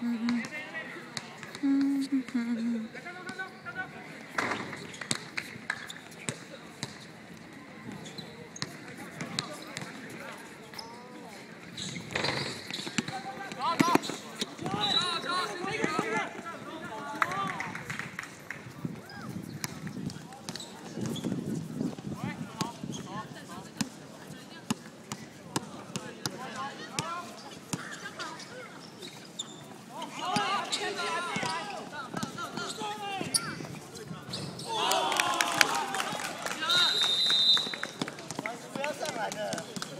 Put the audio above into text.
Mm-hmm. Mm-hmm. Vai, vai, vai.